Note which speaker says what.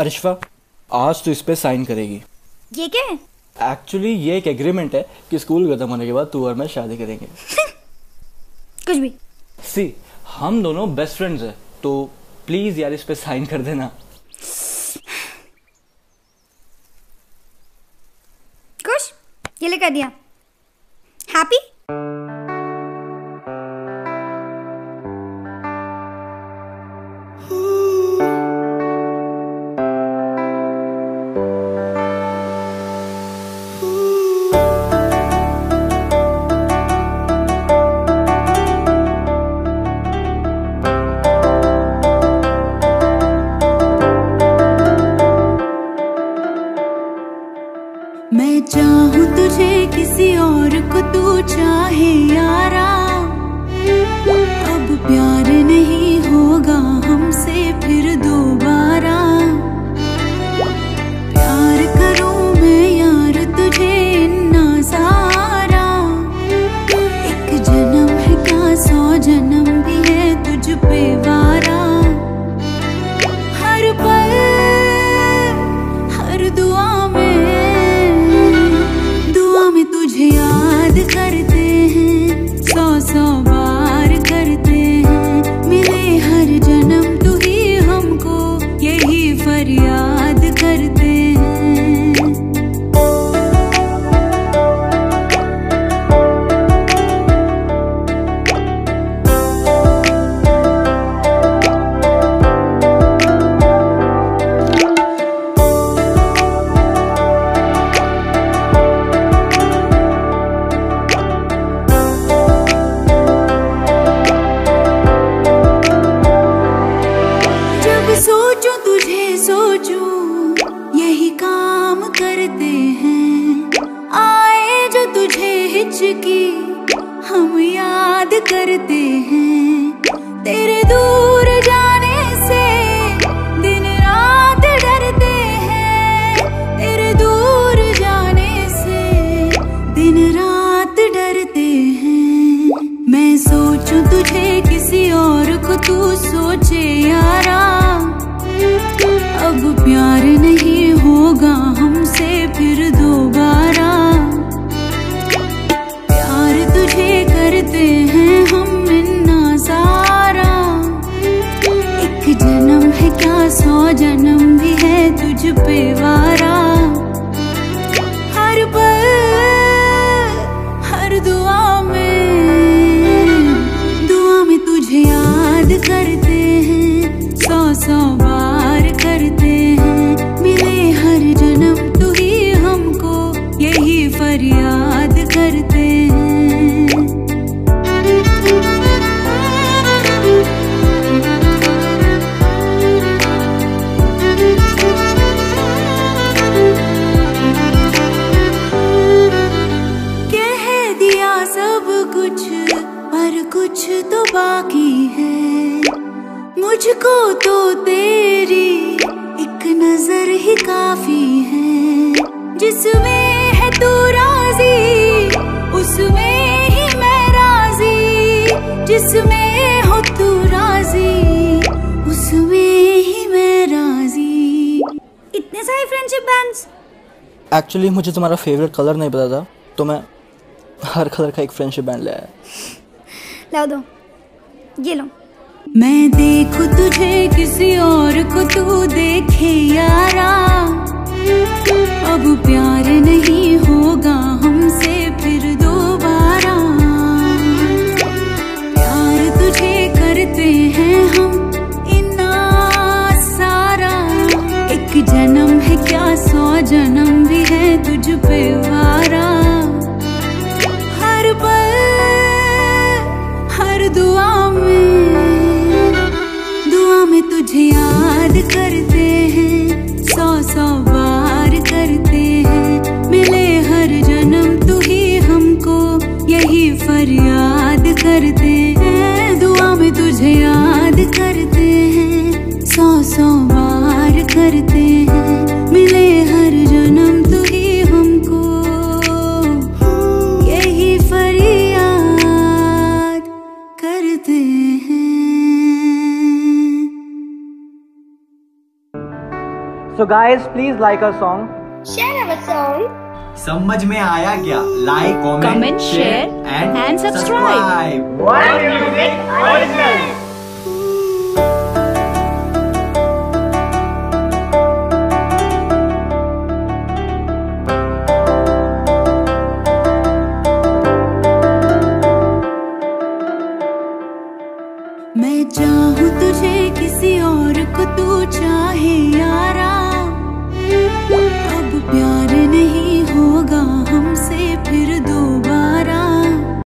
Speaker 1: अरिश्वा आज तो इस पे साइन करेगी।
Speaker 2: ये क्या है?
Speaker 1: एक्चुअली ये एक एग्रीमेंट है कि स्कूल खत्म होने के बाद तू और मैं शादी करेंगे।
Speaker 2: कुछ भी।
Speaker 1: सी हम दोनों बेस्ट फ्रेंड्स हैं तो प्लीज़ यार इस पे साइन कर देना।
Speaker 2: खुश? ये ले कर दिया। हैप्पी
Speaker 3: किसी और को तू चाहे यारा। अब प्यार नहीं होगा हमसे फिर दोबारा। प्यार करूँ मैं यार तुझे इन्ना सारा। एक जन्म है क्या सौ जन्म भी है तुझ पे हिचकी हम याद करते हैं। तेरे दूर जाने से दिन रात डरते हैं। तेरे दूर जाने से दिन रात डरते हैं। मैं सोचूं तुझे किसी और को तू सोचे यारा। अब प्यार नहीं तुझे करते हैं हम सारा एक जन्म है क्या, सौ जन्म भी है तुझ पे वारा। हर पल, हर दुआ में दुआ में तुझे याद करते हैं, सौ सौ बाकी है। मुझको तो तेरी एक नज़र ही काफ़ी है। जिसमें है तू राज़ी उसमें ही मैं राज़ी। जिसमें हो तू राज़ी उसमें ही मैं राज़ी।
Speaker 2: इतने सारे फ्रेंडशिप बैंड्स
Speaker 1: एक्चुअली मुझे तुम्हारा फेवरेट कलर नहीं पता था तो मैं हर कलर का एक फ्रेंडशिप बैंड ले आया।
Speaker 2: लाओ दो। ये लो।
Speaker 3: मैं देखूँ तुझे किसी और को तू देखे यारा। अब प्यार नहीं होगा हमसे फिर दोबारा। प्यार तुझे करते हैं हम इन्ना सारा। एक जन्म है क्या, सौ जन्म भी है तुझ पे करते हैं। मिले हर जन्म तू ही हमको। यही फरियाद करते हैं।
Speaker 1: So guys please like a song
Speaker 4: share our song
Speaker 5: समझ में आया क्या? Like comment
Speaker 3: share and subscribe किसी और को तू चाहे यारा।